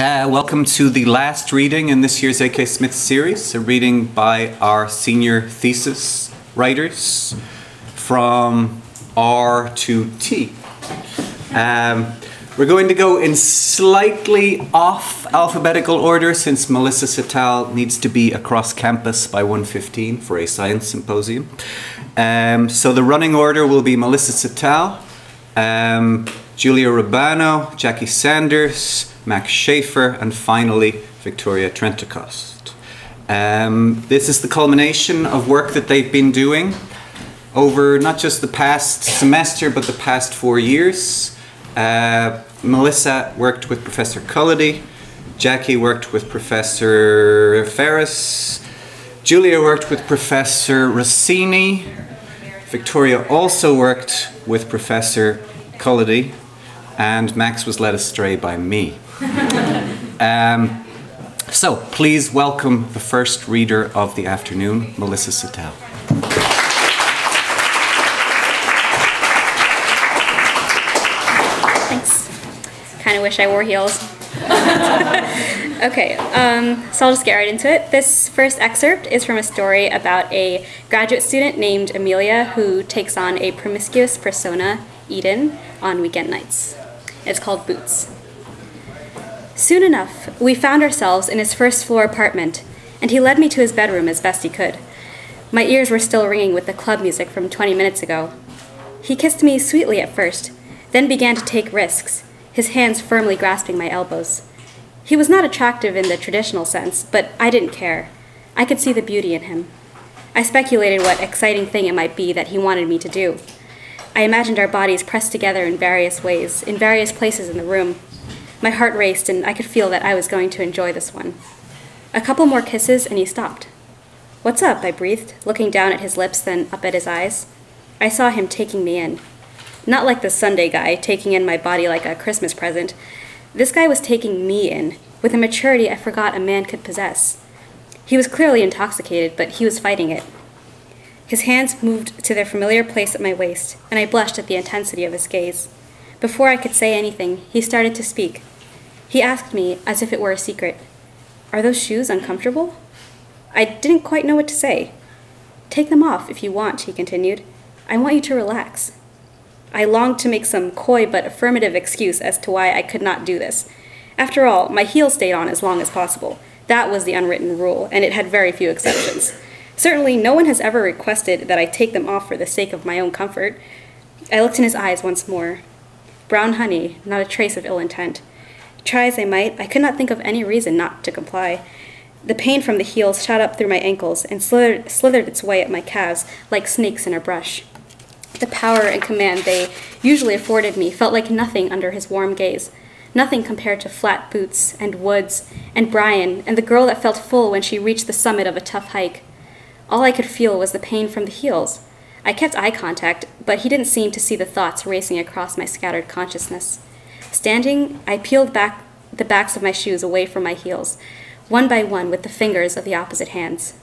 Uh, welcome to the last reading in this year's A.K. Smith series, a reading by our senior thesis writers from R to T. Um, we're going to go in slightly off alphabetical order since Melissa Sital needs to be across campus by 1.15 for a science symposium. Um, so the running order will be Melissa Sital, um, Julia Rubano, Jackie Sanders, Max Schaefer, and finally Victoria Trentacost. Um, this is the culmination of work that they've been doing over not just the past semester but the past four years. Uh, Melissa worked with Professor Cullity, Jackie worked with Professor Ferriss, Julia worked with Professor Rossini, Victoria also worked with Professor Cullity, and Max was led astray by me. um, so please welcome the first reader of the afternoon, Melissa Sital. Thanks. Kind of wish I wore heels. okay, um, so I'll just get right into it. This first excerpt is from a story about a graduate student named Amelia who takes on a promiscuous persona, Eden, on weekend nights. It's called Boots. Soon enough, we found ourselves in his first floor apartment, and he led me to his bedroom as best he could. My ears were still ringing with the club music from 20 minutes ago. He kissed me sweetly at first, then began to take risks, his hands firmly grasping my elbows. He was not attractive in the traditional sense, but I didn't care. I could see the beauty in him. I speculated what exciting thing it might be that he wanted me to do. I imagined our bodies pressed together in various ways, in various places in the room. My heart raced, and I could feel that I was going to enjoy this one. A couple more kisses, and he stopped. What's up? I breathed, looking down at his lips, then up at his eyes. I saw him taking me in. Not like the Sunday guy, taking in my body like a Christmas present. This guy was taking me in, with a maturity I forgot a man could possess. He was clearly intoxicated, but he was fighting it. His hands moved to their familiar place at my waist, and I blushed at the intensity of his gaze. Before I could say anything, he started to speak. He asked me, as if it were a secret, Are those shoes uncomfortable? I didn't quite know what to say. Take them off if you want, he continued. I want you to relax. I longed to make some coy but affirmative excuse as to why I could not do this. After all, my heels stayed on as long as possible. That was the unwritten rule, and it had very few exceptions. Certainly, no one has ever requested that I take them off for the sake of my own comfort. I looked in his eyes once more. Brown honey, not a trace of ill intent. Try as I might, I could not think of any reason not to comply. The pain from the heels shot up through my ankles and slithered, slithered its way up my calves like snakes in a brush. The power and command they usually afforded me felt like nothing under his warm gaze, nothing compared to flat boots and woods and Brian and the girl that felt full when she reached the summit of a tough hike. All I could feel was the pain from the heels. I kept eye contact, but he didn't seem to see the thoughts racing across my scattered consciousness. Standing, I peeled back the backs of my shoes away from my heels, one by one with the fingers of the opposite hands.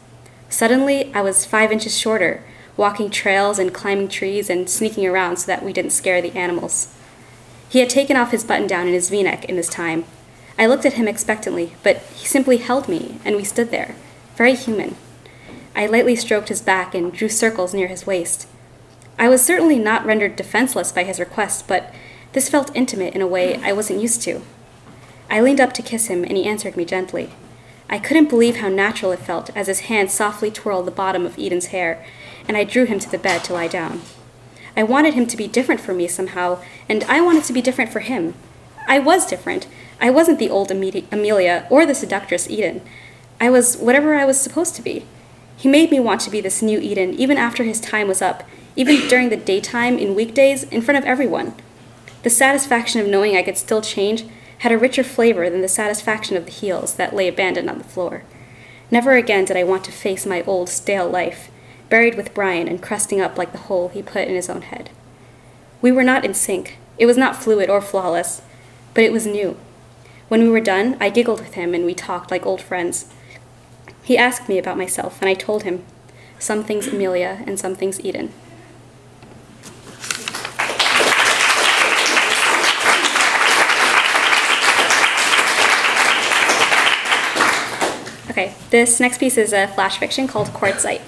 Suddenly, I was five inches shorter, walking trails and climbing trees and sneaking around so that we didn't scare the animals. He had taken off his button down and his v neck in this time. I looked at him expectantly, but he simply held me, and we stood there, very human. I lightly stroked his back and drew circles near his waist. I was certainly not rendered defenseless by his request, but this felt intimate in a way I wasn't used to. I leaned up to kiss him, and he answered me gently. I couldn't believe how natural it felt as his hand softly twirled the bottom of Eden's hair, and I drew him to the bed to lie down. I wanted him to be different for me somehow, and I wanted to be different for him. I was different. I wasn't the old Amelia or the seductress Eden. I was whatever I was supposed to be. He made me want to be this new Eden even after his time was up, even during the daytime, in weekdays, in front of everyone. The satisfaction of knowing I could still change had a richer flavor than the satisfaction of the heels that lay abandoned on the floor. Never again did I want to face my old, stale life, buried with Brian and crusting up like the hole he put in his own head. We were not in sync. It was not fluid or flawless, but it was new. When we were done, I giggled with him and we talked like old friends. He asked me about myself, and I told him some things Amelia and some things Eden. Okay, this next piece is a flash fiction called Quartzite.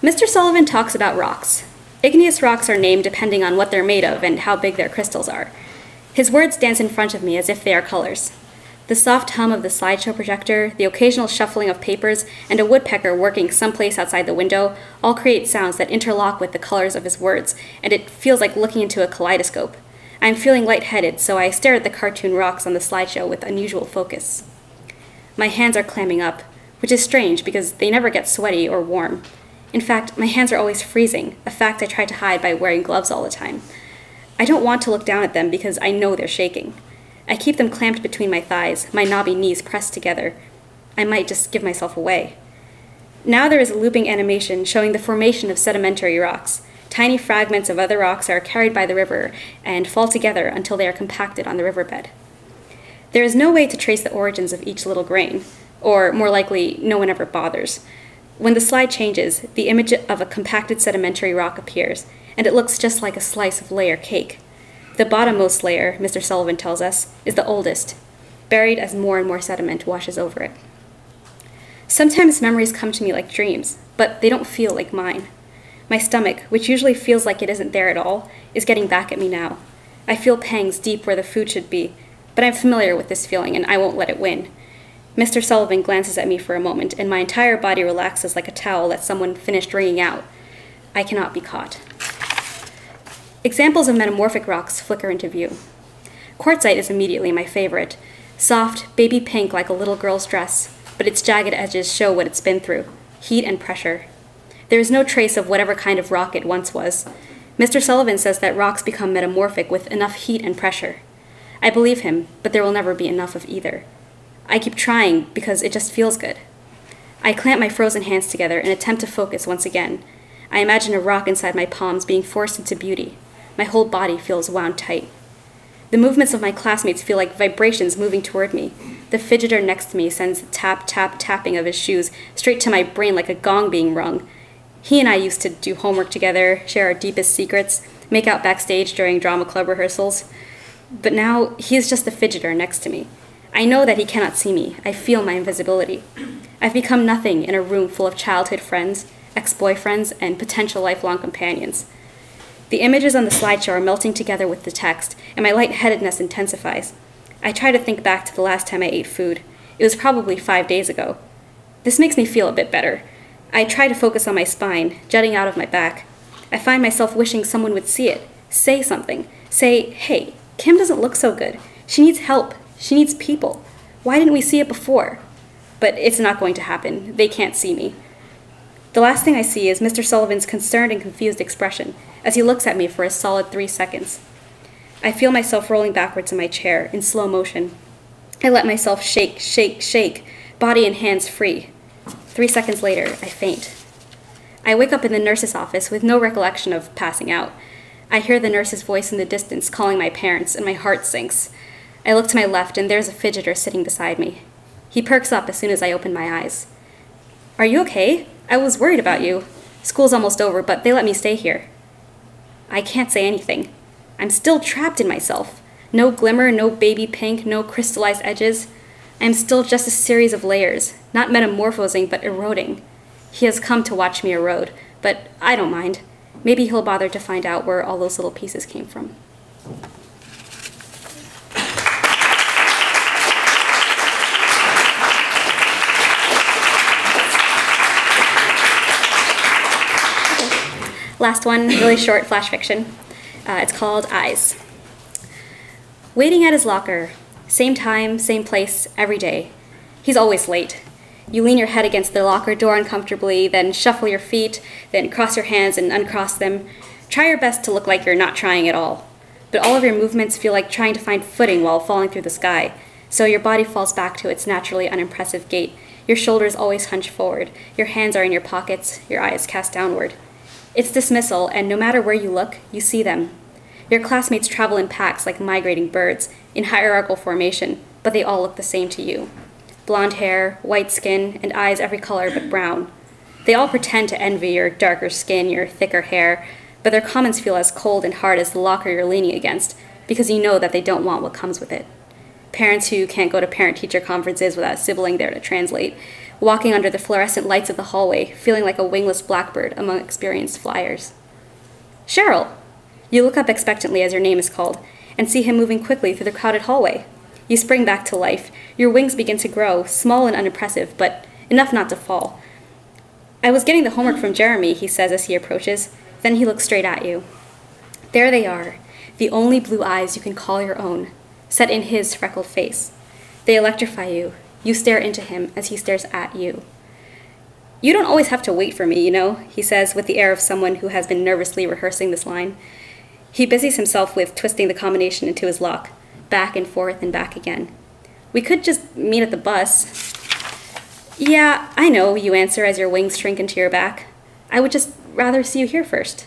Mr. Sullivan talks about rocks. Igneous rocks are named depending on what they're made of and how big their crystals are. His words dance in front of me as if they are colors. The soft hum of the slideshow projector, the occasional shuffling of papers, and a woodpecker working someplace outside the window all create sounds that interlock with the colors of his words, and it feels like looking into a kaleidoscope. I am feeling lightheaded, so I stare at the cartoon rocks on the slideshow with unusual focus. My hands are clamming up, which is strange because they never get sweaty or warm. In fact, my hands are always freezing, a fact I try to hide by wearing gloves all the time. I don't want to look down at them because I know they're shaking. I keep them clamped between my thighs, my knobby knees pressed together. I might just give myself away. Now there is a looping animation showing the formation of sedimentary rocks. Tiny fragments of other rocks are carried by the river and fall together until they are compacted on the riverbed. There is no way to trace the origins of each little grain, or more likely, no one ever bothers. When the slide changes, the image of a compacted sedimentary rock appears, and it looks just like a slice of layer cake. The bottommost layer, Mr. Sullivan tells us, is the oldest, buried as more and more sediment washes over it. Sometimes memories come to me like dreams, but they don't feel like mine. My stomach, which usually feels like it isn't there at all, is getting back at me now. I feel pangs deep where the food should be, but I'm familiar with this feeling and I won't let it win. Mr. Sullivan glances at me for a moment, and my entire body relaxes like a towel that someone finished wringing out. I cannot be caught. Examples of metamorphic rocks flicker into view. Quartzite is immediately my favorite. Soft, baby pink like a little girl's dress, but its jagged edges show what it's been through heat and pressure. There is no trace of whatever kind of rock it once was. Mr. Sullivan says that rocks become metamorphic with enough heat and pressure. I believe him, but there will never be enough of either. I keep trying because it just feels good. I clamp my frozen hands together and attempt to focus once again. I imagine a rock inside my palms being forced into beauty. My whole body feels wound tight. The movements of my classmates feel like vibrations moving toward me. The fidgeter next to me sends the tap, tap, tapping of his shoes straight to my brain like a gong being rung. He and I used to do homework together, share our deepest secrets, make out backstage during drama club rehearsals. But now he is just the fidgeter next to me. I know that he cannot see me. I feel my invisibility. I've become nothing in a room full of childhood friends, ex boyfriends, and potential lifelong companions. The images on the slideshow are melting together with the text, and my lightheadedness intensifies. I try to think back to the last time I ate food. It was probably five days ago. This makes me feel a bit better. I try to focus on my spine, jutting out of my back. I find myself wishing someone would see it, say something. Say, hey, Kim doesn't look so good. She needs help. She needs people. Why didn't we see it before? But it's not going to happen. They can't see me. The last thing I see is Mr. Sullivan's concerned and confused expression as he looks at me for a solid three seconds. I feel myself rolling backwards in my chair in slow motion. I let myself shake, shake, shake, body and hands free. Three seconds later, I faint. I wake up in the nurse's office with no recollection of passing out. I hear the nurse's voice in the distance calling my parents, and my heart sinks. I look to my left, and there's a fidgeter sitting beside me. He perks up as soon as I open my eyes. Are you okay? I was worried about you. School's almost over, but they let me stay here. I can't say anything. I'm still trapped in myself. No glimmer, no baby pink, no crystallized edges. I am still just a series of layers, not metamorphosing, but eroding. He has come to watch me erode, but I don't mind. Maybe he'll bother to find out where all those little pieces came from. Last one, really short flash fiction. Uh, it's called Eyes. Waiting at his locker, same time, same place, every day. He's always late. You lean your head against the locker door uncomfortably, then shuffle your feet, then cross your hands and uncross them. Try your best to look like you're not trying at all. But all of your movements feel like trying to find footing while falling through the sky, so your body falls back to its naturally unimpressive gait. Your shoulders always hunch forward, your hands are in your pockets, your eyes cast downward. It's dismissal, and no matter where you look, you see them. Your classmates travel in packs like migrating birds, in hierarchical formation, but they all look the same to you blonde hair, white skin, and eyes every color but brown. They all pretend to envy your darker skin, your thicker hair, but their comments feel as cold and hard as the locker you're leaning against, because you know that they don't want what comes with it. parents who can't go to parent teacher conferences without a sibling there to translate, walking under the fluorescent lights of the hallway, feeling like a wingless blackbird among experienced flyers. Cheryl! You look up expectantly as your name is called and see him moving quickly through the crowded hallway. You spring back to life. Your wings begin to grow, small and unimpressive, but enough not to fall. I was getting the homework from Jeremy, he says as he approaches. Then he looks straight at you. There they are, the only blue eyes you can call your own, set in his freckled face. They electrify you. You stare into him as he stares at you. You don't always have to wait for me, you know, he says with the air of someone who has been nervously rehearsing this line. He busies himself with twisting the combination into his lock, back and forth and back again. We could just meet at the bus. Yeah, I know, you answer as your wings shrink into your back. I would just rather see you here first.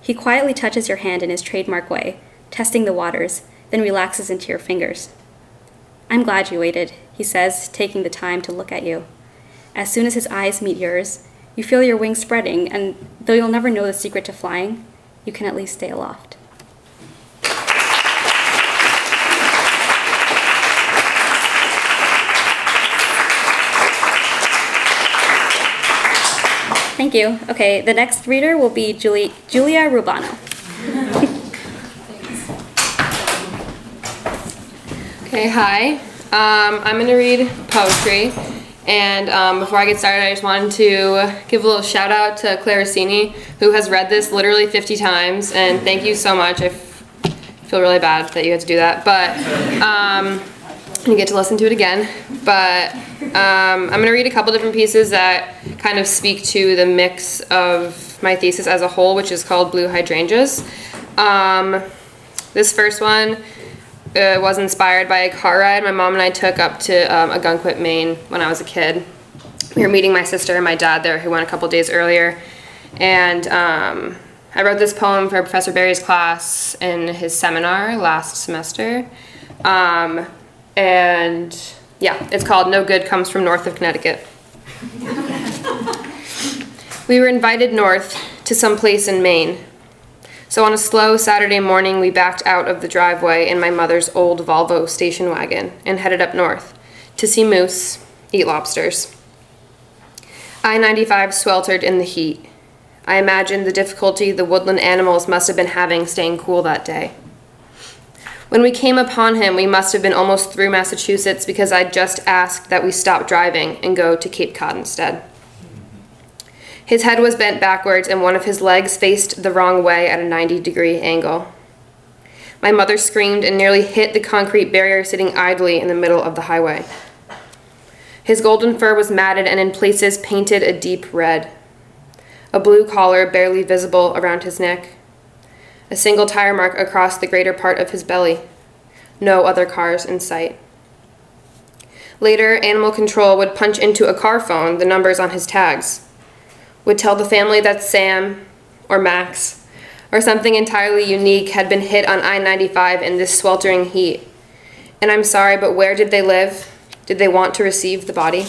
He quietly touches your hand in his trademark way, testing the waters, then relaxes into your fingers. I'm glad you waited, he says, taking the time to look at you. As soon as his eyes meet yours, you feel your wings spreading, and though you'll never know the secret to flying, you can at least stay aloft. Thank you. Okay, the next reader will be Julie, Julia Rubano. Okay, hi. Um, I'm going to read poetry. And um, before I get started, I just wanted to give a little shout out to Clara Cini, who has read this literally 50 times. And thank you so much. I feel really bad that you had to do that. But um, you get to listen to it again. But um, I'm going to read a couple different pieces that kind of speak to the mix of my thesis as a whole, which is called Blue Hydrangeas. Um, this first one uh, was inspired by a car ride my mom and I took up to um, Ogunquit, Maine when I was a kid. We were meeting my sister and my dad there, who went a couple days earlier. And um, I wrote this poem for Professor Berry's class in his seminar last semester. Um, and yeah, it's called No Good Comes from North of Connecticut. we were invited north to some place in Maine. So on a slow Saturday morning, we backed out of the driveway in my mother's old Volvo station wagon and headed up north to see moose, eat lobsters. I 95 sweltered in the heat. I imagined the difficulty the woodland animals must have been having staying cool that day. When we came upon him, we must have been almost through Massachusetts because I'd just asked that we stop driving and go to Cape Cod instead. His head was bent backwards and one of his legs faced the wrong way at a 90 degree angle. My mother screamed and nearly hit the concrete barrier sitting idly in the middle of the highway. His golden fur was matted and in places painted a deep red. A blue collar barely visible around his neck. A single tire mark across the greater part of his belly. No other cars in sight. Later, animal control would punch into a car phone the numbers on his tags would tell the family that Sam or Max or something entirely unique had been hit on I 95 in this sweltering heat. And I'm sorry, but where did they live? Did they want to receive the body?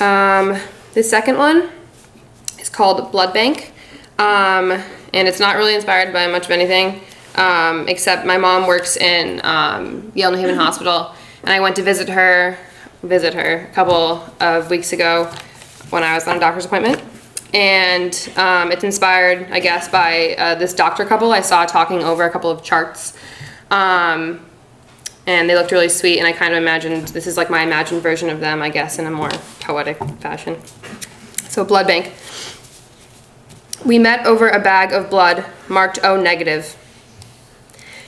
Um, the second one is called Blood Bank. Um, and it's not really inspired by much of anything, um, except my mom works in um, Yale New Haven Hospital, and I went to visit her visit her a couple of weeks ago when I was on a doctor's appointment. And um, it's inspired, I guess, by uh, this doctor couple I saw talking over a couple of charts. Um, and they looked really sweet, and I kind of imagined this is like my imagined version of them, I guess, in a more poetic fashion. So, blood bank. We met over a bag of blood marked O negative.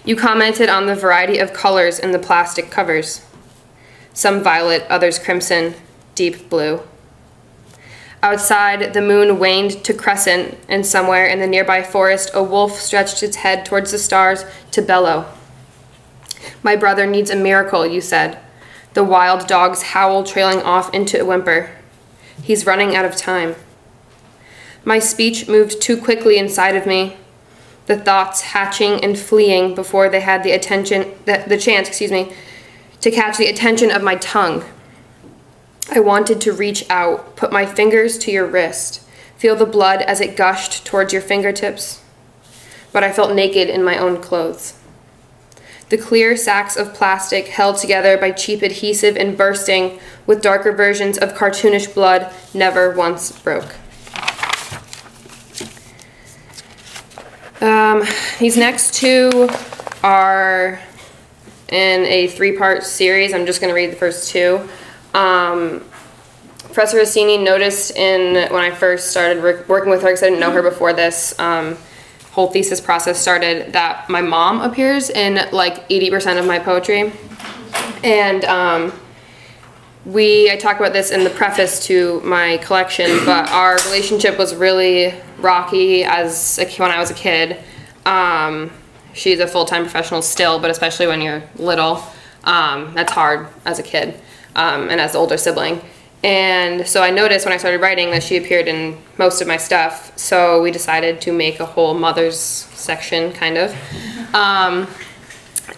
You commented on the variety of colors in the plastic covers some violet, others crimson, deep blue. Outside, the moon waned to crescent, and somewhere in the nearby forest, a wolf stretched its head towards the stars to bellow. My brother needs a miracle, you said. The wild dog's howl trailing off into a whimper. He's running out of time. My speech moved too quickly inside of me, the thoughts hatching and fleeing before they had the attention, the, the chance, excuse me, to catch the attention of my tongue. I wanted to reach out, put my fingers to your wrist, feel the blood as it gushed towards your fingertips. But I felt naked in my own clothes. The clear sacks of plastic held together by cheap adhesive and bursting with darker versions of cartoonish blood never once broke. Um, these next two are in a three-part series. I'm just going to read the first two. Um, Professor Rossini noticed in when I first started work, working with her, because I didn't know her before this um, whole thesis process started, that my mom appears in like 80% of my poetry. And um, we, I talk about this in the preface to my collection, but our relationship was really rocky as when I was a kid. Um, she's a full-time professional still, but especially when you're little, um, that's hard as a kid um, and as the older sibling. And so I noticed when I started writing that she appeared in most of my stuff. So we decided to make a whole mother's section, kind of. Um,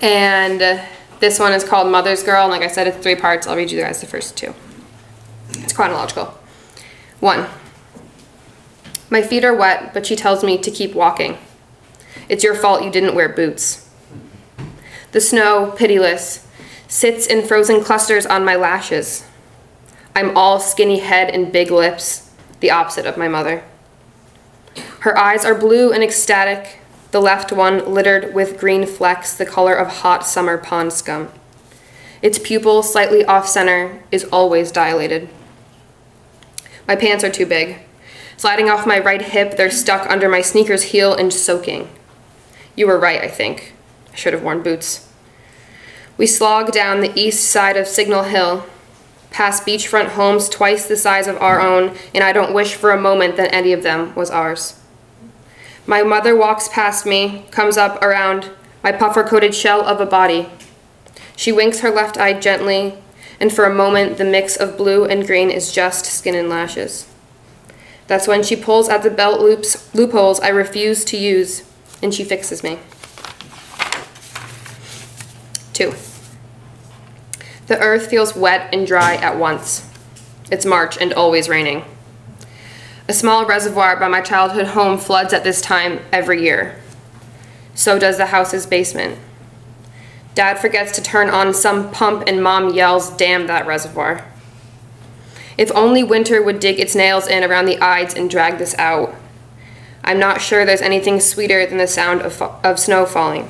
and this one is called Mother's Girl. And like I said, it's three parts. I'll read you guys the first two. It's chronological. One. My feet are wet, but she tells me to keep walking. It's your fault you didn't wear boots. The snow, pitiless, sits in frozen clusters on my lashes. I'm all skinny head and big lips, the opposite of my mother. Her eyes are blue and ecstatic, the left one littered with green flecks the color of hot summer pond scum. Its pupil, slightly off center, is always dilated. My pants are too big. Sliding off my right hip, they're stuck under my sneaker's heel and soaking. You were right, I think. I should have worn boots. We slog down the east side of Signal Hill, past beachfront homes twice the size of our own, and I don't wish for a moment that any of them was ours. My mother walks past me, comes up around my puffer-coated shell of a body. She winks her left eye gently, and for a moment the mix of blue and green is just skin and lashes. That's when she pulls at the belt loops, loopholes I refuse to use, and she fixes me. Two. The earth feels wet and dry at once. It's March and always raining. A small reservoir by my childhood home floods at this time every year. So does the house's basement. Dad forgets to turn on some pump and mom yells, damn that reservoir. If only winter would dig its nails in around the ides and drag this out. I'm not sure there's anything sweeter than the sound of, of snow falling.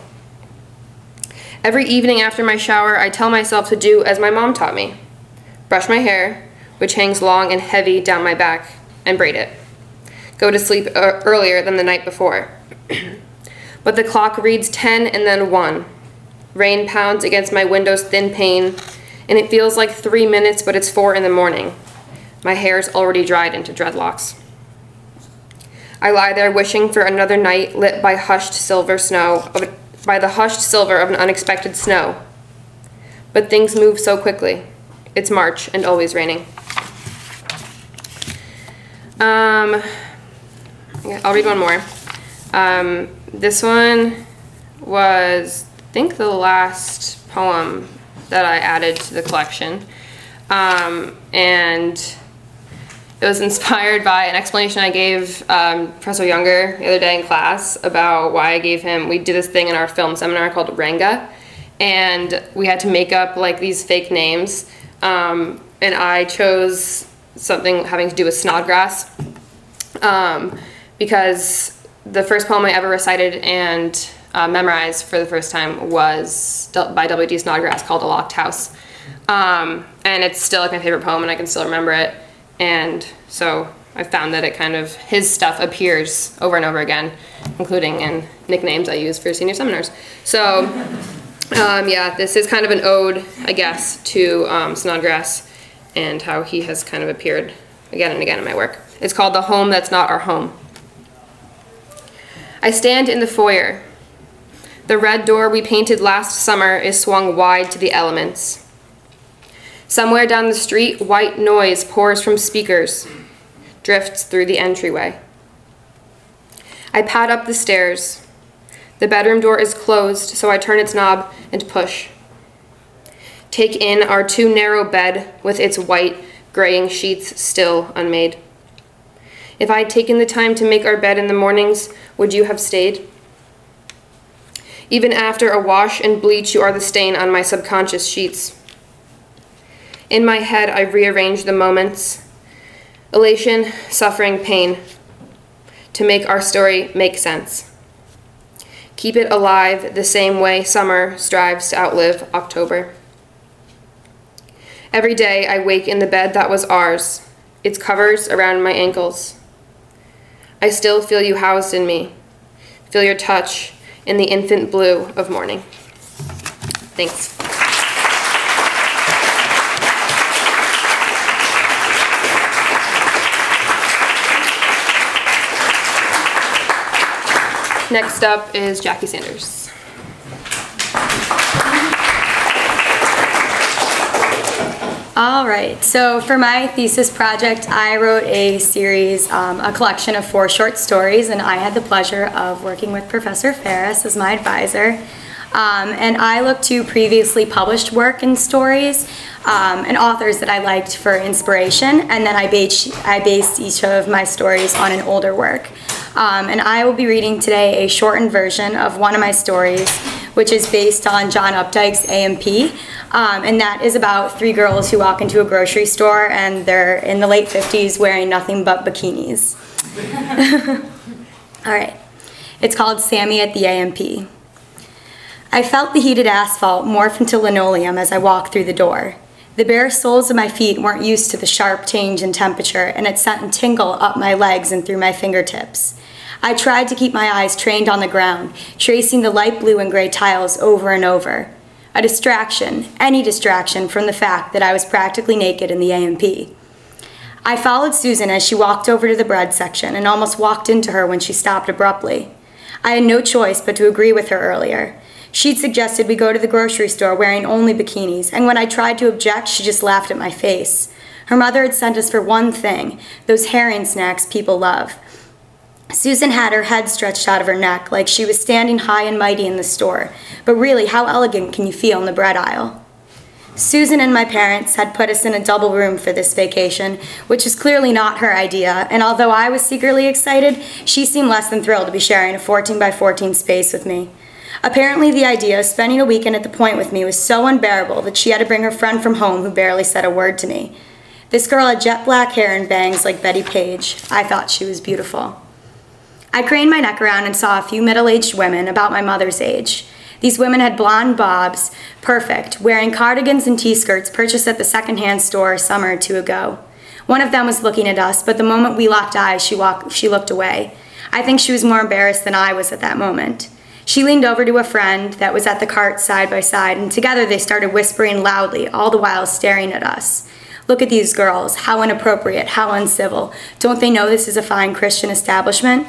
Every evening after my shower, I tell myself to do as my mom taught me. Brush my hair, which hangs long and heavy down my back, and braid it. Go to sleep uh, earlier than the night before. but the clock reads 10 and then 1. Rain pounds against my window's thin pane, and it feels like three minutes, but it's four in the morning. My hair's already dried into dreadlocks. I lie there wishing for another night lit by hushed silver snow of by the hushed silver of an unexpected snow. But things move so quickly. It's March and always raining. Um, I'll read one more. Um, this one was, I think, the last poem that I added to the collection. Um, and it was inspired by an explanation I gave um, Professor Younger the other day in class about why I gave him. We did this thing in our film seminar called Ranga, and we had to make up like these fake names. Um, and I chose something having to do with Snodgrass um, because the first poem I ever recited and uh, memorized for the first time was by W.D. Snodgrass called A Locked House. Um, and it's still like my favorite poem, and I can still remember it. And so I found that it kind of, his stuff appears over and over again, including in nicknames I use for senior seminars. So um, yeah, this is kind of an ode, I guess, to um, Snodgrass and how he has kind of appeared again and again in my work. It's called The Home That's Not Our Home. I stand in the foyer. The red door we painted last summer is swung wide to the elements. Somewhere down the street, white noise pours from speakers, drifts through the entryway. I pad up the stairs. The bedroom door is closed, so I turn its knob and push. Take in our too narrow bed with its white, graying sheets still unmade. If I had taken the time to make our bed in the mornings, would you have stayed? Even after a wash and bleach, you are the stain on my subconscious sheets. In my head, I rearrange the moments elation, suffering, pain to make our story make sense. Keep it alive the same way summer strives to outlive October. Every day I wake in the bed that was ours, its covers around my ankles. I still feel you housed in me, feel your touch in the infant blue of morning. Thanks. Next up is Jackie Sanders. All right, so for my thesis project, I wrote a series, um, a collection of four short stories, and I had the pleasure of working with Professor Ferriss as my advisor. Um, and I looked to previously published work and stories um, and authors that I liked for inspiration, and then I based, I based each of my stories on an older work. Um, and I will be reading today a shortened version of one of my stories, which is based on John Updike's A&P. Um, and that is about three girls who walk into a grocery store and they're in the late 50s wearing nothing but bikinis. All right. It's called Sammy at the A&P. I felt the heated asphalt morph into linoleum as I walked through the door. The bare soles of my feet weren't used to the sharp change in temperature, and it sent a tingle up my legs and through my fingertips. I tried to keep my eyes trained on the ground, tracing the light blue and gray tiles over and over. A distraction, any distraction from the fact that I was practically naked in the A&P. I followed Susan as she walked over to the bread section and almost walked into her when she stopped abruptly. I had no choice but to agree with her earlier. She'd suggested we go to the grocery store wearing only bikinis, and when I tried to object, she just laughed at my face. Her mother had sent us for one thing those herring snacks people love. Susan had her head stretched out of her neck like she was standing high and mighty in the store, but really, how elegant can you feel in the bread aisle? Susan and my parents had put us in a double room for this vacation, which was clearly not her idea, and although I was secretly excited, she seemed less than thrilled to be sharing a 14 by 14 space with me. Apparently, the idea of spending a weekend at the point with me was so unbearable that she had to bring her friend from home who barely said a word to me. This girl had jet black hair and bangs like Bettie Page. I thought she was beautiful. I craned my neck around and saw a few middle aged women about my mother's age. These women had blonde bobs, perfect, wearing cardigans and t skirts purchased at the secondhand store a summer or two ago. One of them was looking at us, but the moment we locked eyes, she, walked, she looked away. I think she was more embarrassed than I was at that moment. She leaned over to a friend that was at the cart side by side, and together they started whispering loudly, all the while staring at us. Look at these girls. How inappropriate. How uncivil. Don't they know this is a fine Christian establishment?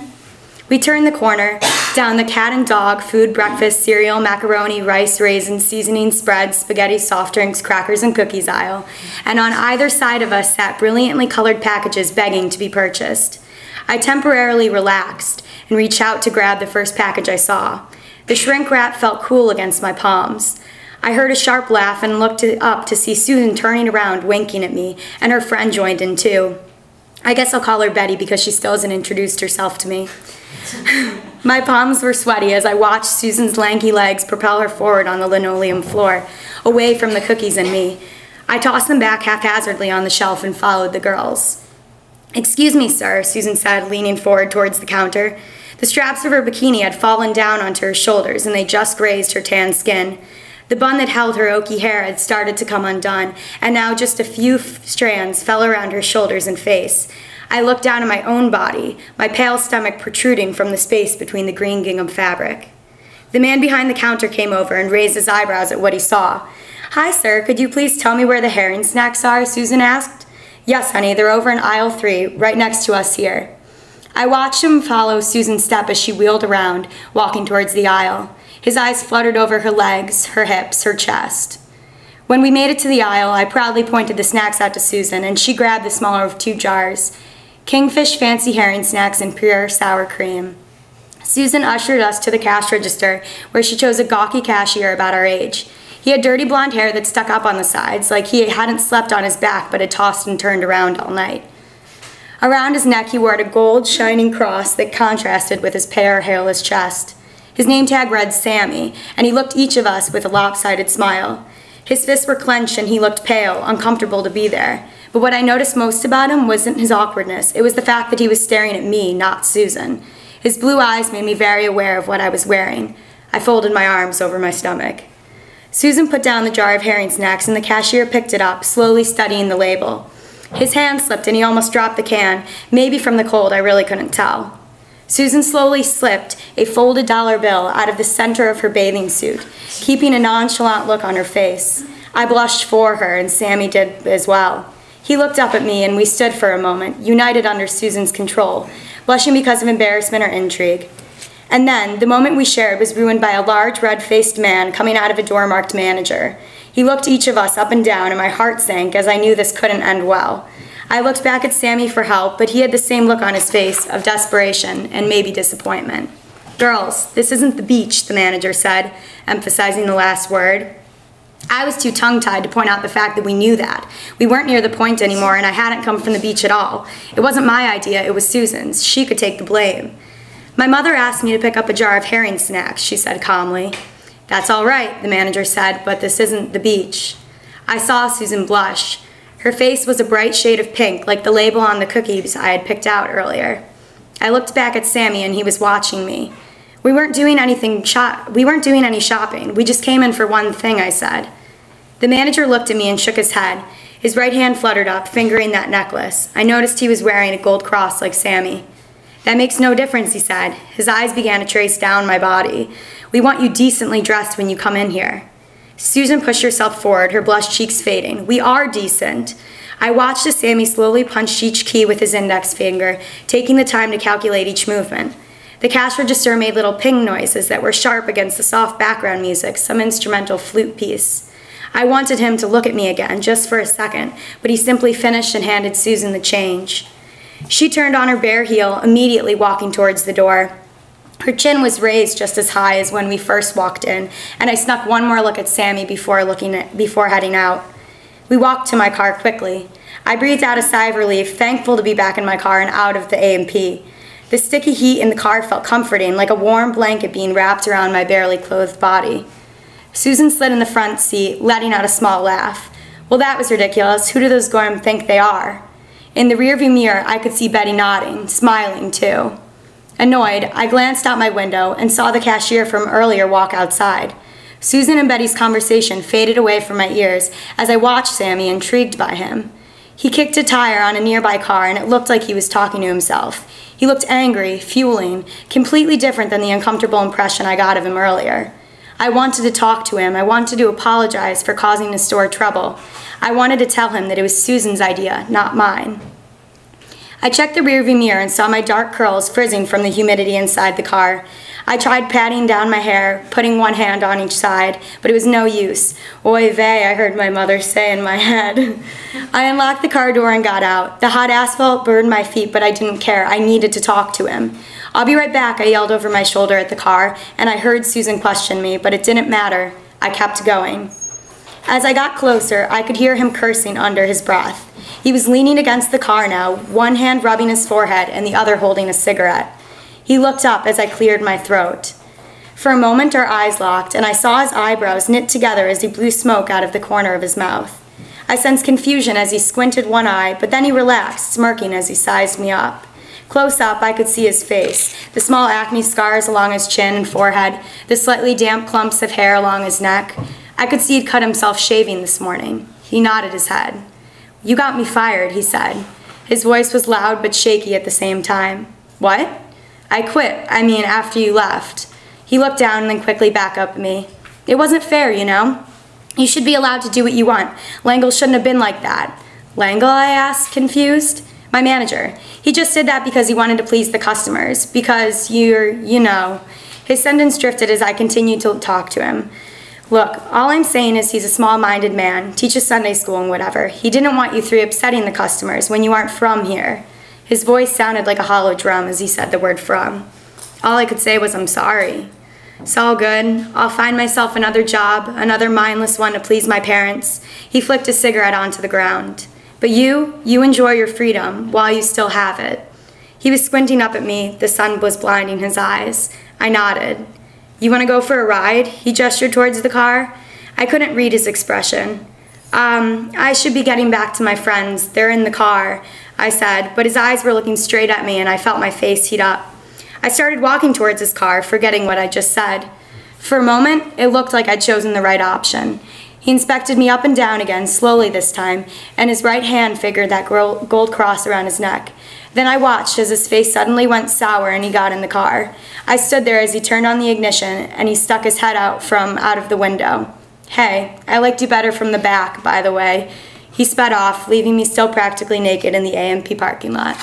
We turned the corner, down the cat and dog, food, breakfast, cereal, macaroni, rice, raisins, seasoning, spreads, spaghetti, soft drinks, crackers, and cookies aisle, and on either side of us sat brilliantly colored packages begging to be purchased. I temporarily relaxed and reach out to grab the first package I saw. The shrink wrap felt cool against my palms. I heard a sharp laugh and looked up to see Susan turning around, winking at me, and her friend joined in too. I guess I'll call her Betty because she still hasn't introduced herself to me. My palms were sweaty as I watched Susan's lanky legs propel her forward on the linoleum floor, away from the cookies and me. I tossed them back haphazardly on the shelf and followed the girls. Excuse me, sir, Susan said, leaning forward towards the counter. The straps of her bikini had fallen down onto her shoulders and they just grazed her tan skin. The bun that held her oaky hair had started to come undone, and now just a few strands fell around her shoulders and face. I looked down at my own body, my pale stomach protruding from the space between the green gingham fabric. The man behind the counter came over and raised his eyebrows at what he saw. Hi, sir, could you please tell me where the herring snacks are? Susan asked. Yes, honey, they're over in aisle three, right next to us here. I watched him follow Susan's step as she wheeled around, walking towards the aisle. His eyes fluttered over her legs, her hips, her chest. When we made it to the aisle, I proudly pointed the snacks out to Susan, and she grabbed the smaller of two jars. Kingfish fancy herring snacks and pure sour cream. Susan ushered us to the cash register, where she chose a gawky cashier about our age. He had dirty blonde hair that stuck up on the sides, like he hadn't slept on his back but had tossed and turned around all night. Around his neck, he wore a gold shining cross that contrasted with his pale, hairless chest. His name tag read Sammy, and he looked each of us with a lopsided smile. His fists were clenched and he looked pale, uncomfortable to be there. But what I noticed most about him wasn't his awkwardness, it was the fact that he was staring at me, not Susan. His blue eyes made me very aware of what I was wearing. I folded my arms over my stomach. Susan put down the jar of herring snacks and the cashier picked it up, slowly studying the label. His hand slipped and he almost dropped the can, maybe from the cold, I really couldn't tell. Susan slowly slipped a folded dollar bill out of the center of her bathing suit, keeping a nonchalant look on her face. I blushed for her, and Sammy did as well. He looked up at me, and we stood for a moment, united under Susan's control, blushing because of embarrassment or intrigue. And then, the moment we shared was ruined by a large red faced man coming out of a door marked manager. He looked each of us up and down, and my heart sank as I knew this couldn't end well. I looked back at Sammy for help, but he had the same look on his face of desperation and maybe disappointment. Girls, this isn't the beach, the manager said, emphasizing the last word. I was too tongue tied to point out the fact that we knew that. We weren't near the point anymore, and I hadn't come from the beach at all. It wasn't my idea, it was Susan's. She could take the blame. My mother asked me to pick up a jar of herring snacks, she said calmly. That's all right, the manager said, but this isn't the beach. I saw Susan blush. Her face was a bright shade of pink, like the label on the cookies I had picked out earlier. I looked back at Sammy, and he was watching me. We weren't doing anything shop we weren't doing any shopping. We just came in for one thing, I said. The manager looked at me and shook his head. His right hand fluttered up, fingering that necklace. I noticed he was wearing a gold cross like Sammy. That makes no difference, he said. His eyes began to trace down my body. We want you decently dressed when you come in here. Susan pushed herself forward, her blush cheeks fading. We are decent. I watched as Sammy slowly punched each key with his index finger, taking the time to calculate each movement. The cash register made little ping noises that were sharp against the soft background music, some instrumental flute piece. I wanted him to look at me again, just for a second, but he simply finished and handed Susan the change. She turned on her bare heel, immediately walking towards the door. Her chin was raised just as high as when we first walked in, and I snuck one more look at Sammy before looking at, before heading out. We walked to my car quickly. I breathed out a sigh of relief, thankful to be back in my car and out of the A&P. The sticky heat in the car felt comforting, like a warm blanket being wrapped around my barely clothed body. Susan slid in the front seat, letting out a small laugh. Well, that was ridiculous. Who do those Gorham think they are? In the rearview mirror, I could see Betty nodding, smiling too. Annoyed, I glanced out my window and saw the cashier from earlier walk outside. Susan and Betty's conversation faded away from my ears as I watched Sammy, intrigued by him. He kicked a tire on a nearby car and it looked like he was talking to himself. He looked angry, fueling, completely different than the uncomfortable impression I got of him earlier. I wanted to talk to him. I wanted to apologize for causing the store trouble. I wanted to tell him that it was Susan's idea, not mine. I checked the rearview mirror and saw my dark curls frizzing from the humidity inside the car. I tried patting down my hair, putting one hand on each side, but it was no use. Oy vey, I heard my mother say in my head. I unlocked the car door and got out. The hot asphalt burned my feet, but I didn't care. I needed to talk to him. I'll be right back, I yelled over my shoulder at the car, and I heard Susan question me, but it didn't matter. I kept going. As I got closer, I could hear him cursing under his breath. He was leaning against the car now, one hand rubbing his forehead and the other holding a cigarette. He looked up as I cleared my throat. For a moment, our eyes locked, and I saw his eyebrows knit together as he blew smoke out of the corner of his mouth. I sensed confusion as he squinted one eye, but then he relaxed, smirking as he sized me up. Close up, I could see his face, the small acne scars along his chin and forehead, the slightly damp clumps of hair along his neck. I could see he'd cut himself shaving this morning. He nodded his head. You got me fired, he said. His voice was loud but shaky at the same time. What? I quit, I mean, after you left. He looked down and then quickly back up at me. It wasn't fair, you know? You should be allowed to do what you want. Lengel shouldn't have been like that. Lengel, I asked, confused. My manager. He just did that because he wanted to please the customers. Because you're, you know. His sentence drifted as I continued to talk to him. Look, all I'm saying is he's a small minded man, teaches Sunday school and whatever. He didn't want you three upsetting the customers when you aren't from here. His voice sounded like a hollow drum as he said the word from. All I could say was, I'm sorry. It's all good. I'll find myself another job, another mindless one to please my parents. He flicked a cigarette onto the ground. But you, you enjoy your freedom while you still have it. He was squinting up at me. The sun was blinding his eyes. I nodded. You want to go for a ride? He gestured towards the car. I couldn't read his expression. Um, I should be getting back to my friends. They're in the car, I said, but his eyes were looking straight at me and I felt my face heat up. I started walking towards his car, forgetting what I just said. For a moment, it looked like I'd chosen the right option. He inspected me up and down again, slowly this time, and his right hand figured that gold cross around his neck. Then I watched as his face suddenly went sour and he got in the car. I stood there as he turned on the ignition and he stuck his head out from out of the window. Hey, I liked you better from the back, by the way. He sped off, leaving me still practically naked in the AMP parking lot.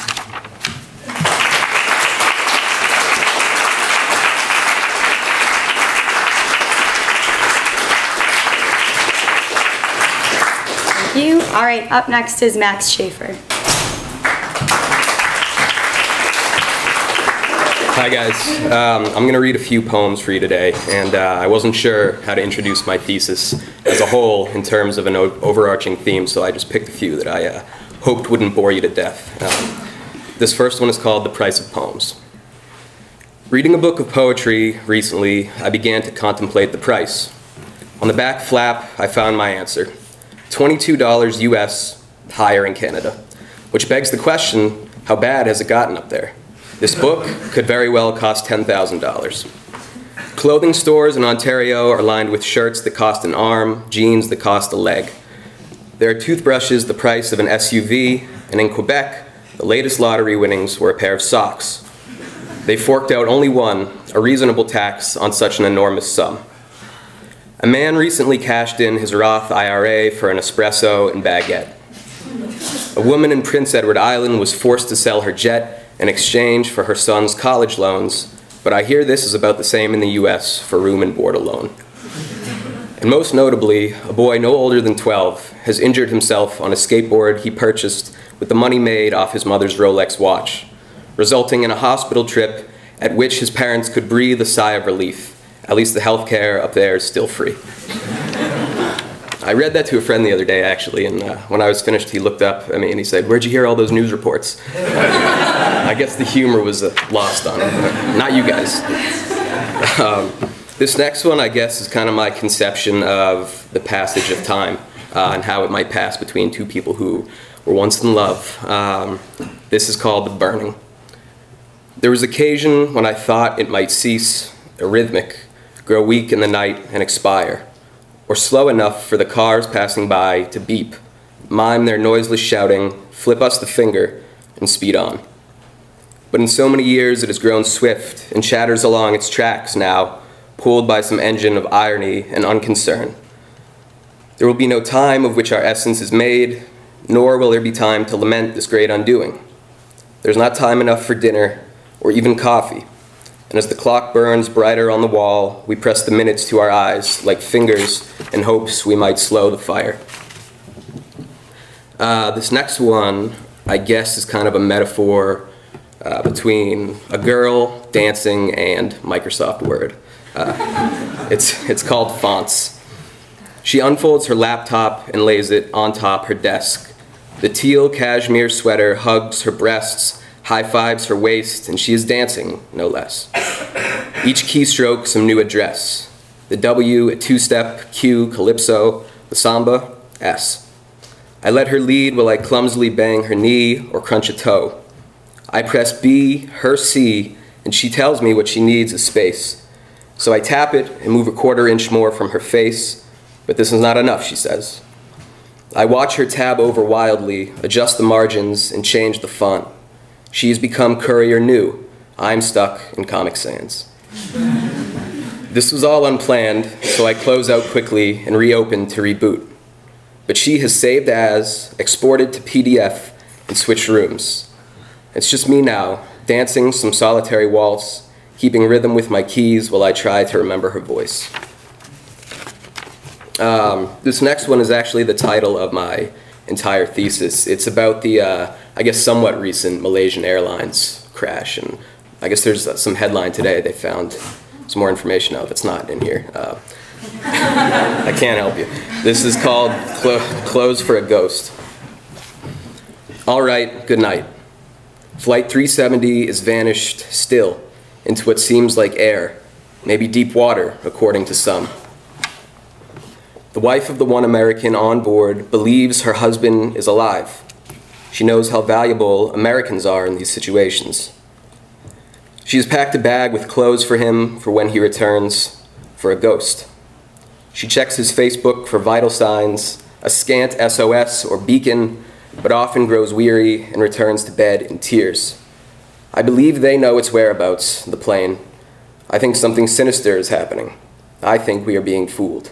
Thank you. All right, up next is Max Schaefer. Hi guys, um, I'm going to read a few poems for you today, and uh, I wasn't sure how to introduce my thesis as a whole in terms of an overarching theme, so I just picked a few that I uh, hoped wouldn't bore you to death. Um, this first one is called The Price of Poems. Reading a book of poetry recently, I began to contemplate the price. On the back flap, I found my answer $22 US, higher in Canada, which begs the question how bad has it gotten up there? This book could very well cost $10,000. Clothing stores in Ontario are lined with shirts that cost an arm, jeans that cost a leg. There are toothbrushes the price of an SUV, and in Quebec, the latest lottery winnings were a pair of socks. They forked out only one, a reasonable tax on such an enormous sum. A man recently cashed in his Roth IRA for an espresso and baguette. A woman in Prince Edward Island was forced to sell her jet in exchange for her son's college loans, but I hear this is about the same in the US for room and board alone. And most notably, a boy no older than 12 has injured himself on a skateboard he purchased with the money made off his mother's Rolex watch, resulting in a hospital trip at which his parents could breathe a sigh of relief. At least the healthcare up there is still free. I read that to a friend the other day, actually, and uh, when I was finished, he looked up at me and he said, Where'd you hear all those news reports? I guess the humor was lost on him. Not you guys. Um, this next one, I guess, is kind of my conception of the passage of time uh, and how it might pass between two people who were once in love. Um, this is called The Burning. There was occasion when I thought it might cease, arrhythmic, grow weak in the night and expire or slow enough for the cars passing by to beep, mime their noiseless shouting, flip us the finger, and speed on. But in so many years it has grown swift and chatters along its tracks now, pulled by some engine of irony and unconcern. There will be no time of which our essence is made, nor will there be time to lament this great undoing. There's not time enough for dinner or even coffee and as the clock burns brighter on the wall, we press the minutes to our eyes like fingers in hopes we might slow the fire. Uh, this next one, I guess, is kind of a metaphor uh, between a girl dancing and Microsoft Word. Uh, it's, it's called Fonts. She unfolds her laptop and lays it on top her desk. The teal cashmere sweater hugs her breasts high fives her waist, and she is dancing, no less. Each keystroke, some new address. The W, a two step, Q, calypso, the samba, S. I let her lead while I clumsily bang her knee or crunch a toe. I press B, her C, and she tells me what she needs is space. So I tap it and move a quarter inch more from her face, but this is not enough, she says. I watch her tab over wildly, adjust the margins, and change the font. She has become Courier New. I'm stuck in Comic Sans. this was all unplanned, so I close out quickly and reopen to reboot. But she has saved as, exported to PDF, and switched rooms. It's just me now, dancing some solitary waltz, keeping rhythm with my keys while I try to remember her voice. Um, this next one is actually the title of my entire thesis. It's about the, uh, I guess, somewhat recent Malaysian Airlines crash, and I guess there's uh, some headline today they found some more information of. It's not in here. Uh, I can't help you. This is called Clo Clothes for a Ghost. All right, good night. Flight 370 is vanished still into what seems like air, maybe deep water, according to some. The wife of the one American on board believes her husband is alive. She knows how valuable Americans are in these situations. She has packed a bag with clothes for him for when he returns, for a ghost. She checks his Facebook for vital signs, a scant SOS or beacon, but often grows weary and returns to bed in tears. I believe they know its whereabouts, the plane. I think something sinister is happening. I think we are being fooled.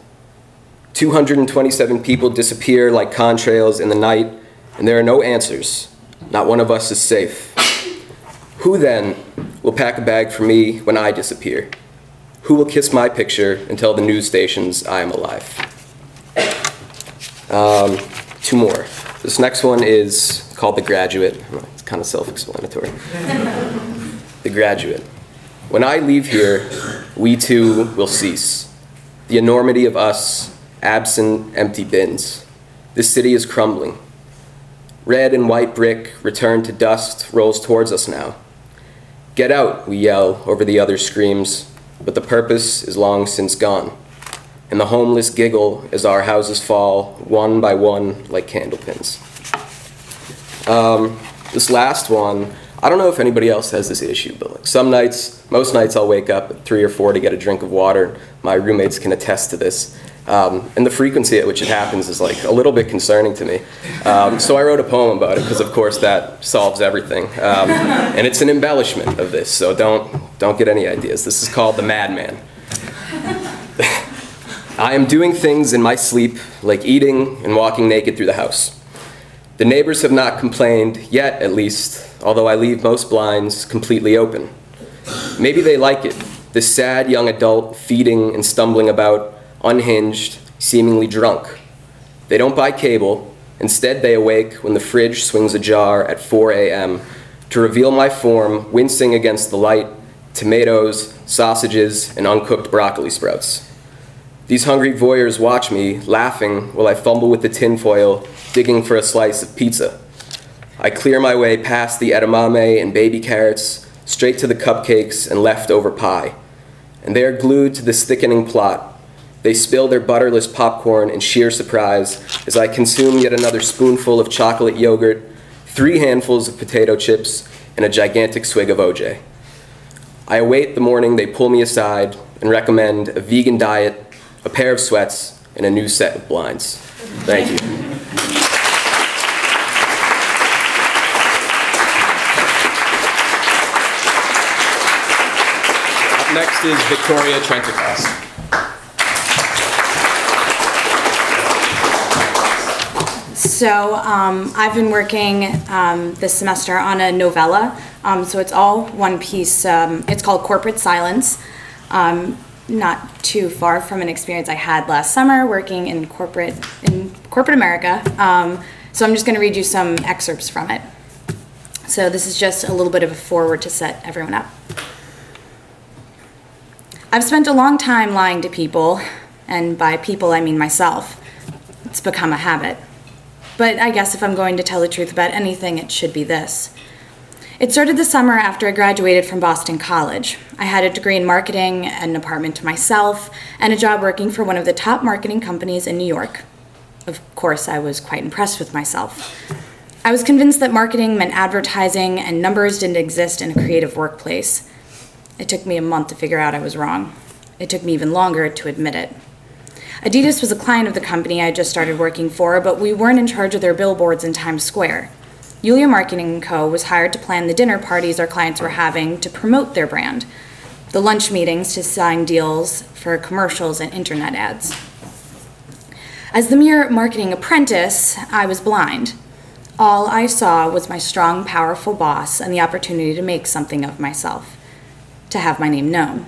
227 people disappear like contrails in the night, and there are no answers. Not one of us is safe. Who then will pack a bag for me when I disappear? Who will kiss my picture and tell the news stations I am alive? Um, two more. This next one is called The Graduate. It's kind of self explanatory. the Graduate. When I leave here, we too will cease. The enormity of us, absent, empty bins. This city is crumbling. Red and white brick, returned to dust, rolls towards us now. Get out, we yell over the other screams, but the purpose is long since gone. And the homeless giggle as our houses fall, one by one, like candlepins. Um, this last one, I don't know if anybody else has this issue, but like some nights, most nights I'll wake up at three or four to get a drink of water. My roommates can attest to this. Um, and the frequency at which it happens is like a little bit concerning to me. Um, so I wrote a poem about it because, of course, that solves everything. Um, and it's an embellishment of this, so don't don't get any ideas. This is called the Madman. I am doing things in my sleep, like eating and walking naked through the house. The neighbors have not complained yet, at least, although I leave most blinds completely open. Maybe they like it. This sad young adult feeding and stumbling about unhinged, seemingly drunk. They don't buy cable. Instead, they awake when the fridge swings ajar at 4 a.m. to reveal my form wincing against the light, tomatoes, sausages, and uncooked broccoli sprouts. These hungry voyeurs watch me, laughing, while I fumble with the tinfoil, digging for a slice of pizza. I clear my way past the edamame and baby carrots, straight to the cupcakes and leftover pie. And they are glued to this thickening plot, they spill their butterless popcorn in sheer surprise as I consume yet another spoonful of chocolate yogurt, three handfuls of potato chips, and a gigantic swig of OJ. I await the morning they pull me aside and recommend a vegan diet, a pair of sweats, and a new set of blinds. Thank you. Up next is Victoria Trenticross. So um, I've been working um, this semester on a novella. Um, so it's all one piece. Um, it's called Corporate Silence. Not too far from an experience I had last summer working in corporate in corporate America. Um, so I'm just going to read you some excerpts from it. So this is just a little bit of a forward to set everyone up. I've spent a long time lying to people, and by people I mean myself. It's become a habit. But I guess if I'm going to tell the truth about anything, it should be this. It started the summer after I graduated from Boston College. I had a degree in marketing, an apartment to myself, and a job working for one of the top marketing companies in New York. Of course, I was quite impressed with myself. I was convinced that marketing meant advertising and numbers didn't exist in a creative workplace. It took me a month to figure out I was wrong. It took me even longer to admit it. Adidas was a client of the company I had just started working for, but we weren't in charge of their billboards in Times Square. Yulia Marketing Co. was hired to plan the dinner parties our clients were having to promote their brand, the lunch meetings to sign deals for commercials and internet ads. As the mere marketing apprentice, I was blind. All I saw was my strong, powerful boss and the opportunity to make something of myself, to have my name known,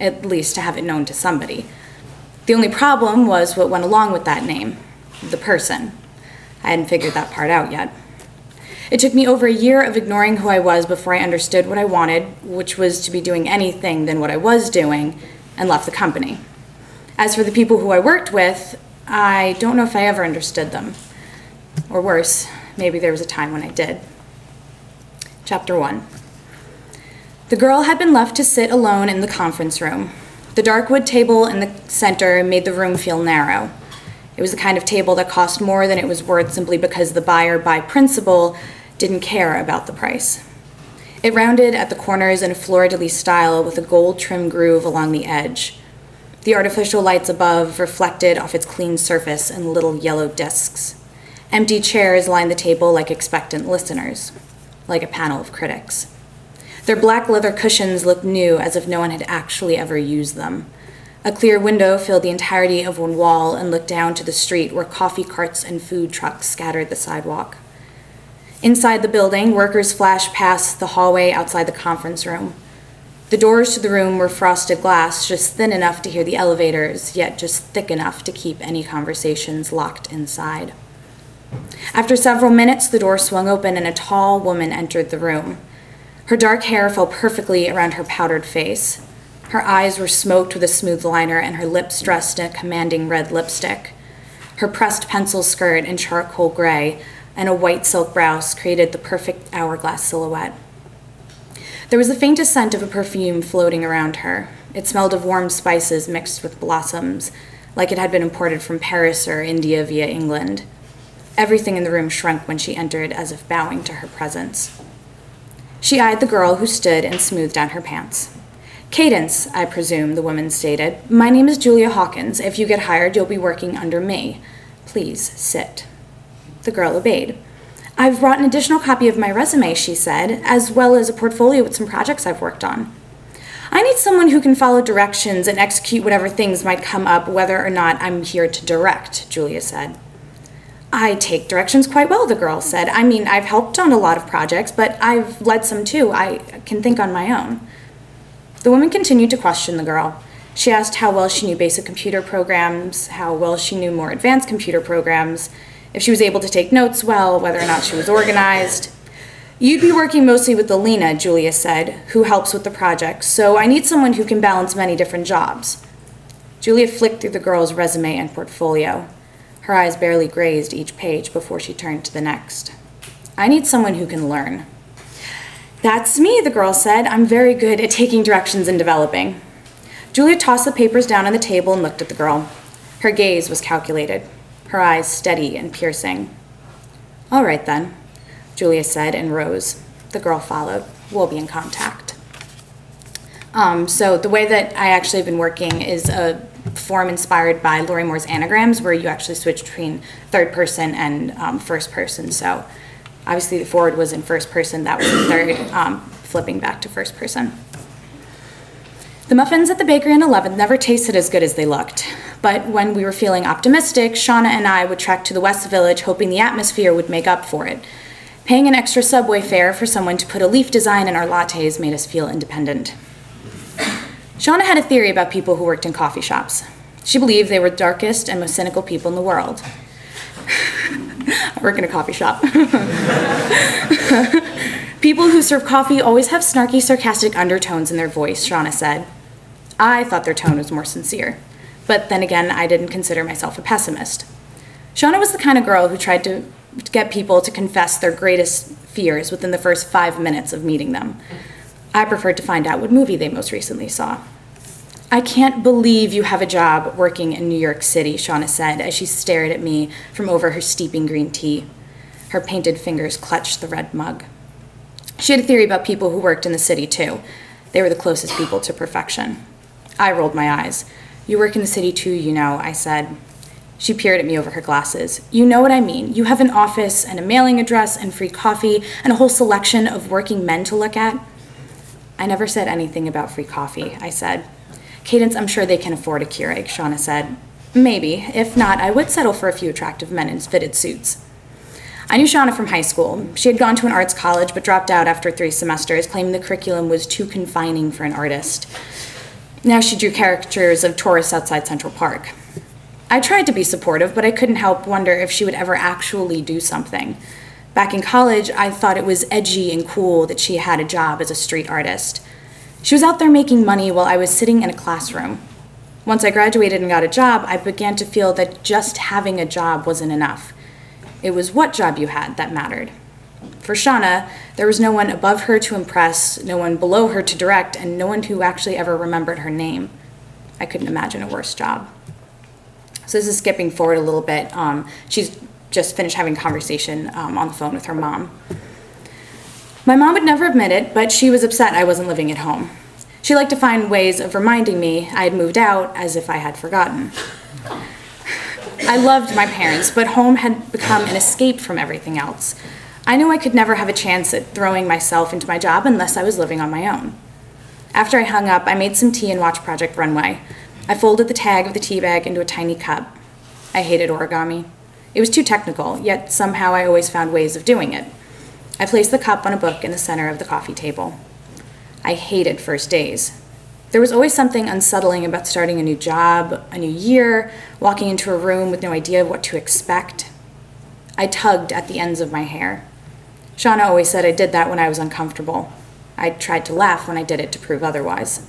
at least to have it known to somebody. The only problem was what went along with that name the person. I hadn't figured that part out yet. It took me over a year of ignoring who I was before I understood what I wanted, which was to be doing anything than what I was doing, and left the company. As for the people who I worked with, I don't know if I ever understood them. Or worse, maybe there was a time when I did. Chapter 1 The girl had been left to sit alone in the conference room. The dark wood table in the center made the room feel narrow. It was the kind of table that cost more than it was worth simply because the buyer, by principle, didn't care about the price. It rounded at the corners in a fleur de lis style with a gold trim groove along the edge. The artificial lights above reflected off its clean surface in little yellow discs. Empty chairs lined the table like expectant listeners, like a panel of critics. Their black leather cushions looked new as if no one had actually ever used them. A clear window filled the entirety of one wall and looked down to the street where coffee carts and food trucks scattered the sidewalk. Inside the building, workers flashed past the hallway outside the conference room. The doors to the room were frosted glass, just thin enough to hear the elevators, yet just thick enough to keep any conversations locked inside. After several minutes, the door swung open and a tall woman entered the room. Her dark hair fell perfectly around her powdered face. Her eyes were smoked with a smooth liner and her lips dressed in a commanding red lipstick. Her pressed pencil skirt in charcoal gray and a white silk blouse created the perfect hourglass silhouette. There was the faintest scent of a perfume floating around her. It smelled of warm spices mixed with blossoms, like it had been imported from Paris or India via England. Everything in the room shrunk when she entered, as if bowing to her presence. She eyed the girl who stood and smoothed down her pants. Cadence, I presume, the woman stated. My name is Julia Hawkins. If you get hired, you'll be working under me. Please sit. The girl obeyed. I've brought an additional copy of my resume, she said, as well as a portfolio with some projects I've worked on. I need someone who can follow directions and execute whatever things might come up, whether or not I'm here to direct, Julia said. I take directions quite well, the girl said. I mean, I've helped on a lot of projects, but I've led some too. I can think on my own. The woman continued to question the girl. She asked how well she knew basic computer programs, how well she knew more advanced computer programs, if she was able to take notes well, whether or not she was organized. You'd be working mostly with Alina, Julia said, who helps with the project, so I need someone who can balance many different jobs. Julia flicked through the girl's resume and portfolio. Her eyes barely grazed each page before she turned to the next. I need someone who can learn. That's me, the girl said. I'm very good at taking directions and developing. Julia tossed the papers down on the table and looked at the girl. Her gaze was calculated her eyes steady and piercing. All right then, Julia said and rose. The girl followed. We'll be in contact. Um, so the way that I actually have been working is a form inspired by Lorrie Moore's anagrams, where you actually switch between third person and um, first person. So obviously the forward was in first person, that was in third, um, flipping back to first person. The muffins at the bakery on 11th never tasted as good as they looked. But when we were feeling optimistic, Shauna and I would trek to the West Village hoping the atmosphere would make up for it. Paying an extra subway fare for someone to put a leaf design in our lattes made us feel independent. Shauna had a theory about people who worked in coffee shops. She believed they were the darkest and most cynical people in the world. I work in a coffee shop. people who serve coffee always have snarky, sarcastic undertones in their voice, Shauna said. I thought their tone was more sincere. But then again, I didn't consider myself a pessimist. Shauna was the kind of girl who tried to get people to confess their greatest fears within the first five minutes of meeting them. I preferred to find out what movie they most recently saw. I can't believe you have a job working in New York City, Shauna said as she stared at me from over her steeping green tea. Her painted fingers clutched the red mug. She had a theory about people who worked in the city, too. They were the closest people to perfection. I rolled my eyes. You work in the city too, you know, I said. She peered at me over her glasses. You know what I mean. You have an office and a mailing address and free coffee and a whole selection of working men to look at. I never said anything about free coffee, I said. Cadence, I'm sure they can afford a Keurig, Shauna said. Maybe. If not, I would settle for a few attractive men in fitted suits. I knew Shauna from high school. She had gone to an arts college but dropped out after three semesters, claiming the curriculum was too confining for an artist. Now she drew caricatures of tourists outside Central Park. I tried to be supportive, but I couldn't help wonder if she would ever actually do something. Back in college, I thought it was edgy and cool that she had a job as a street artist. She was out there making money while I was sitting in a classroom. Once I graduated and got a job, I began to feel that just having a job wasn't enough. It was what job you had that mattered. For Shauna, there was no one above her to impress, no one below her to direct, and no one who actually ever remembered her name. I couldn't imagine a worse job. So this is skipping forward a little bit. Um, she's just finished having a conversation um, on the phone with her mom. My mom would never admit it, but she was upset I wasn't living at home. She liked to find ways of reminding me I had moved out as if I had forgotten. I loved my parents, but home had become an escape from everything else. I knew I could never have a chance at throwing myself into my job unless I was living on my own. After I hung up, I made some tea and watched Project Runway. I folded the tag of the tea bag into a tiny cup. I hated origami. It was too technical, yet somehow I always found ways of doing it. I placed the cup on a book in the center of the coffee table. I hated first days. There was always something unsettling about starting a new job, a new year, walking into a room with no idea of what to expect. I tugged at the ends of my hair. Shauna always said I did that when I was uncomfortable. I tried to laugh when I did it to prove otherwise.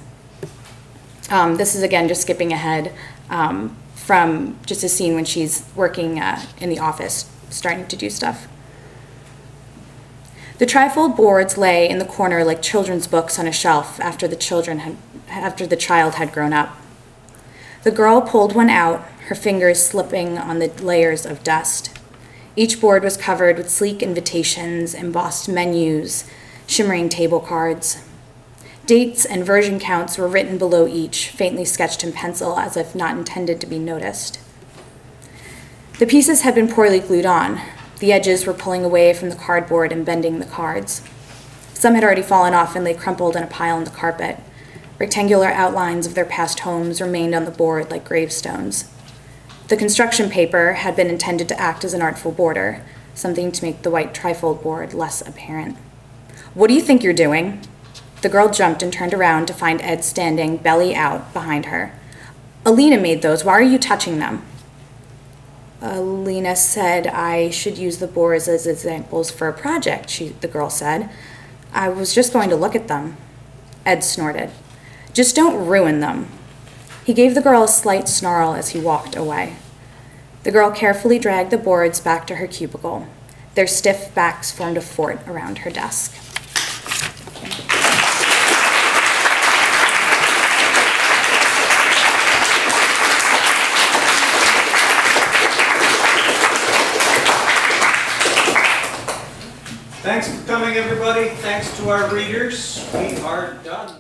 Um, this is again just skipping ahead um, from just a scene when she's working uh, in the office, starting to do stuff. The trifold boards lay in the corner like children's books on a shelf after the children had, after the child had grown up. The girl pulled one out, her fingers slipping on the layers of dust. Each board was covered with sleek invitations, embossed menus, shimmering table cards. Dates and version counts were written below each, faintly sketched in pencil as if not intended to be noticed. The pieces had been poorly glued on. The edges were pulling away from the cardboard and bending the cards. Some had already fallen off and lay crumpled in a pile on the carpet. Rectangular outlines of their past homes remained on the board like gravestones. The construction paper had been intended to act as an artful border, something to make the white trifold board less apparent. What do you think you're doing? The girl jumped and turned around to find Ed standing, belly out, behind her. Alina made those. Why are you touching them? Alina said I should use the boards as examples for a project, she, the girl said. I was just going to look at them. Ed snorted. Just don't ruin them. He gave the girl a slight snarl as he walked away. The girl carefully dragged the boards back to her cubicle. Their stiff backs formed a fort around her desk. Thanks for coming, everybody. Thanks to our readers. We are done.